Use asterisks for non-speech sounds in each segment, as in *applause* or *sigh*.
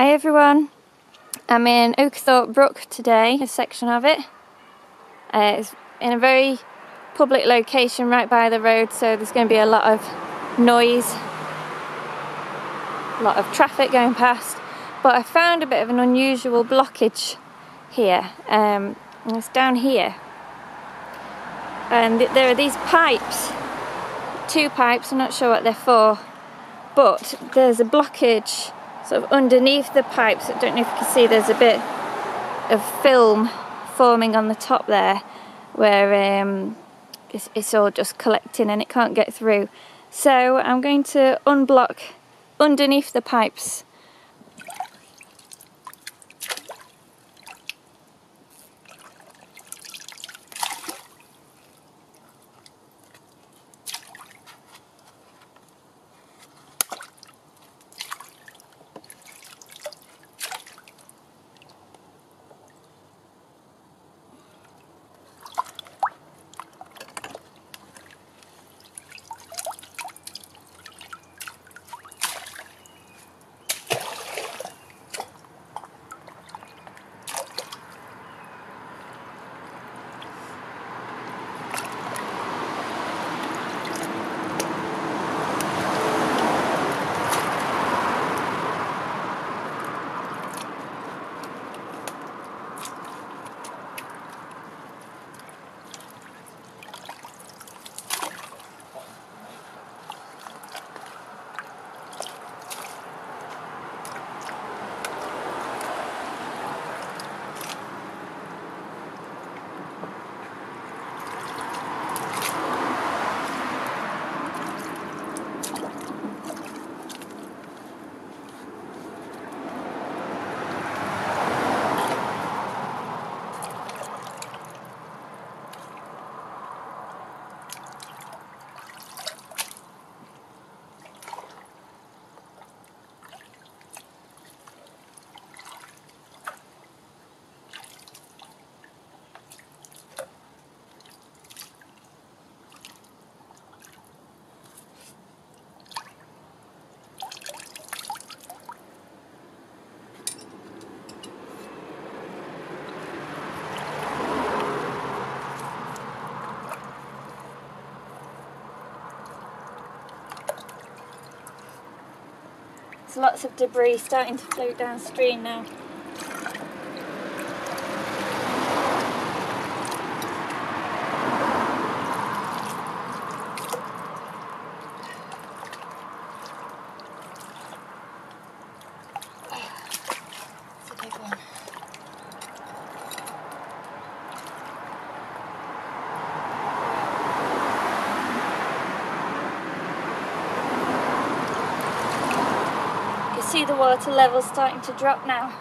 Hi everyone, I'm in Oakerthorpe Brook today, a section of it. Uh, it's in a very public location right by the road so there's going to be a lot of noise, a lot of traffic going past. But I found a bit of an unusual blockage here, um, it's down here. And there are these pipes, two pipes, I'm not sure what they're for. But there's a blockage sort of underneath the pipes, I don't know if you can see there's a bit of film forming on the top there where um, it's, it's all just collecting and it can't get through. So I'm going to unblock underneath the pipes Lots of debris starting to float downstream now. See the water level starting to drop now.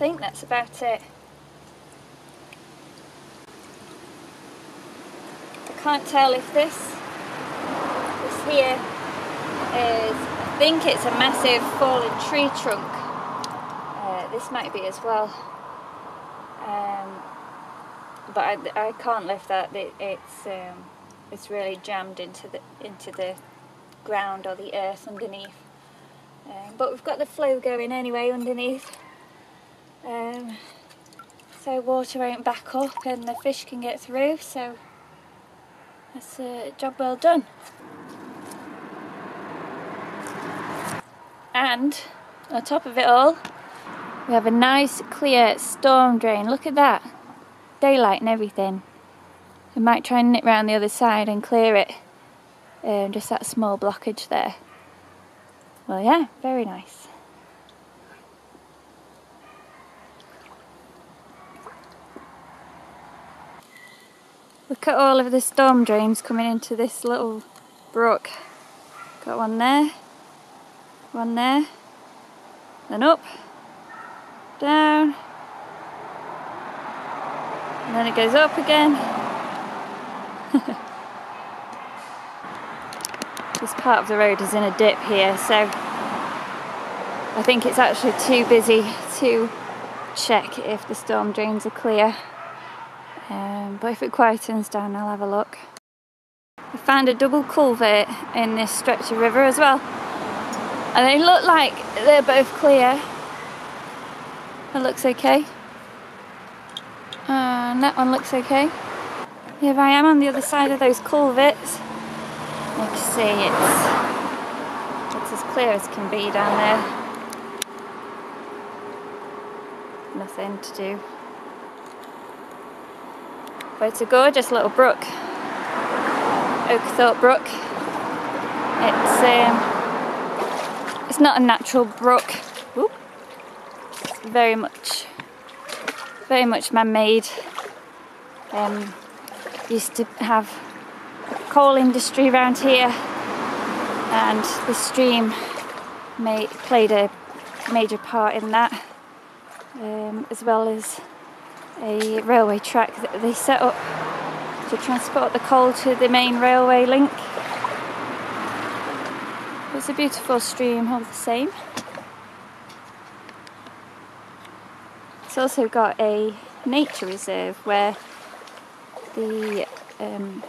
Think that's about it. I can't tell if this, this here is, I think it's a massive fallen tree trunk. Uh, this might be as well. Um, but I, I can't lift that. It, it's um, it's really jammed into the into the ground or the earth underneath. Um, but we've got the flow going anyway underneath. Um, so water won't back up and the fish can get through. So that's a job well done. And on top of it all, we have a nice clear storm drain. Look at that. Daylight and everything. We might try and nip round the other side and clear it. Um, just that small blockage there. Well, yeah, very nice. Look at all of the storm drains coming into this little brook. Got one there, one there, then up, down, and then it goes up again. *laughs* this part of the road is in a dip here, so I think it's actually too busy to check if the storm drains are clear. Um, but if it quietens down, I'll have a look. I found a double culvert in this stretch of river as well. And they look like they're both clear. That looks okay. And that one looks okay. Here I am on the other side of those culverts. You can see it's, it's as clear as can be down there. Nothing to do. It's a gorgeous little brook. Oakerthorpe Brook. It's um, it's not a natural brook. It's very much very much man-made. Um, used to have coal industry around here and the stream made, played a major part in that um, as well as a railway track that they set up to transport the coal to the main railway link. It's a beautiful stream all the same. It's also got a nature reserve where the um,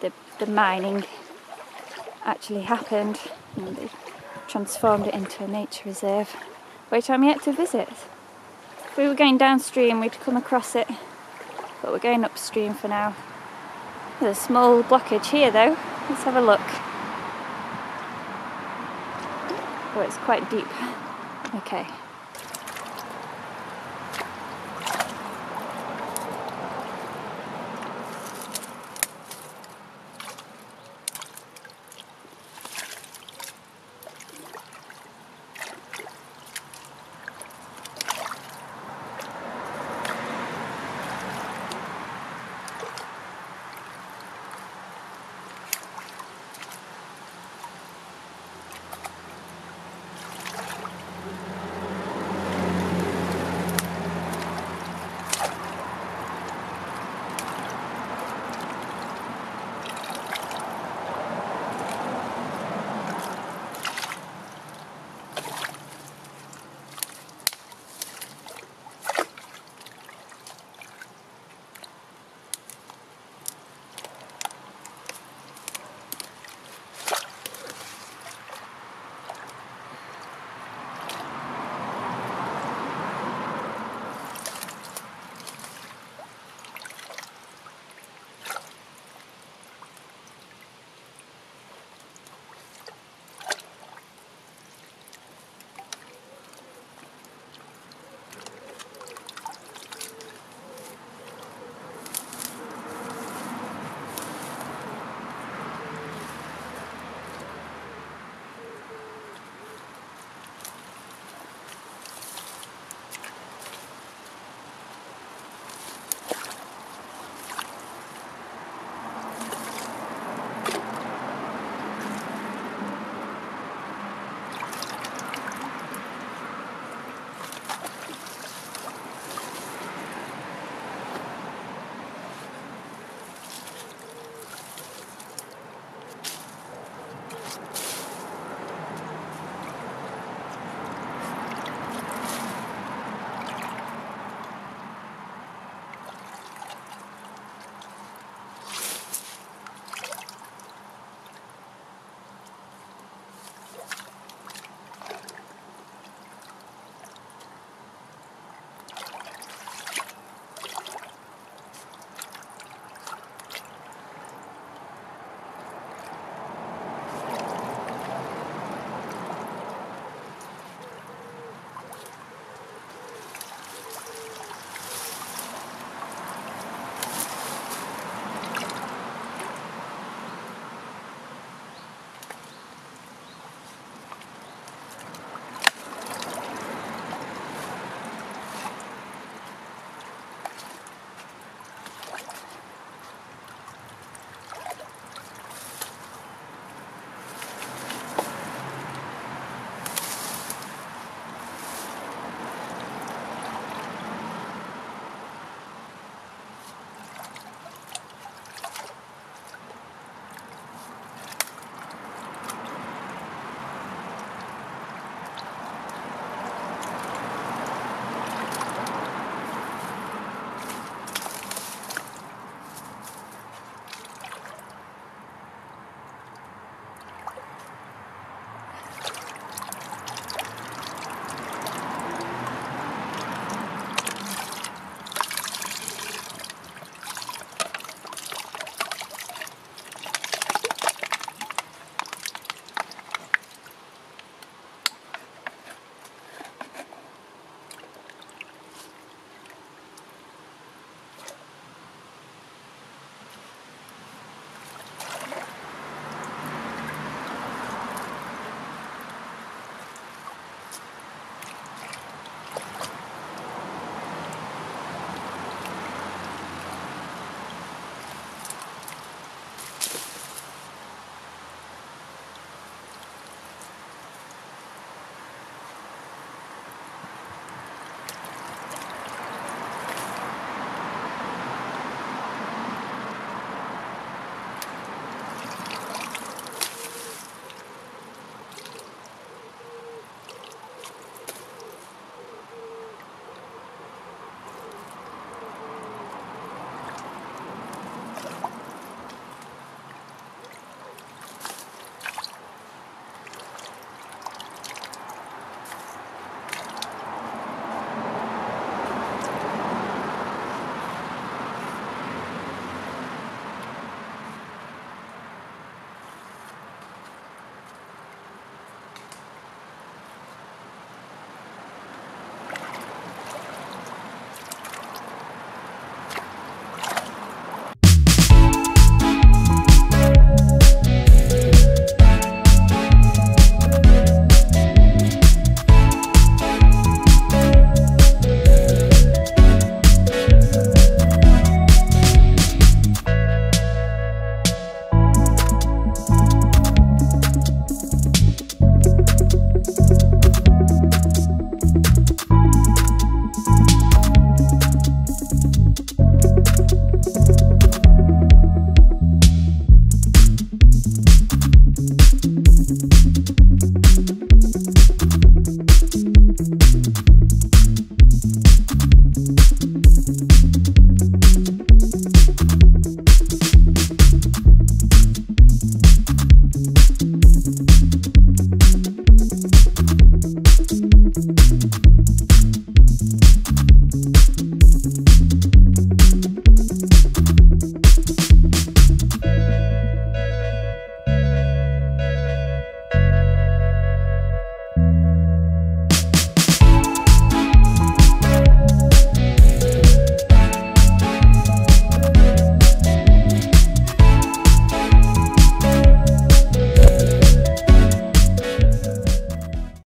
the, the mining actually happened and they transformed it into a nature reserve, which I'm yet to visit. If we were going downstream, we'd come across it, but we're going upstream for now. There's a small blockage here though. Let's have a look. Oh, it's quite deep. Okay.